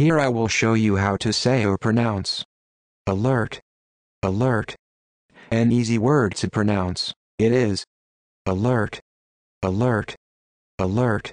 Here I will show you how to say or pronounce. Alert. Alert. An easy word to pronounce. It is. Alert. Alert. Alert.